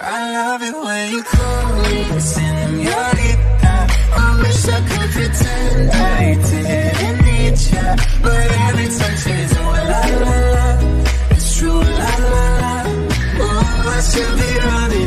I love it when you close in your deep I wish I could pretend I didn't need ya But every touch is oh la la la. It's true la la la Oh I should be running.